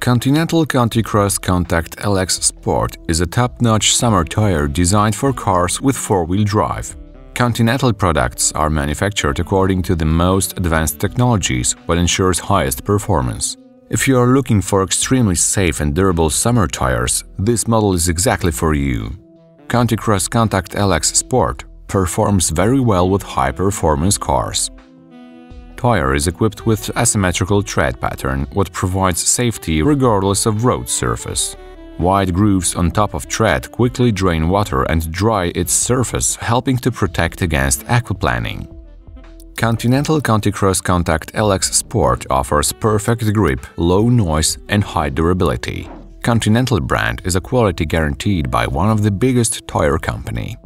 Continental Conti Cross Contact LX Sport is a top-notch summer tire designed for cars with four-wheel drive. Continental products are manufactured according to the most advanced technologies what ensures highest performance. If you are looking for extremely safe and durable summer tires, this model is exactly for you. Conti Cross Contact LX Sport performs very well with high-performance cars. Tire is equipped with asymmetrical tread pattern, what provides safety regardless of road surface. Wide grooves on top of tread quickly drain water and dry its surface, helping to protect against aquaplaning. Continental Conti Cross Contact LX Sport offers perfect grip, low noise and high durability. Continental brand is a quality guaranteed by one of the biggest tire company.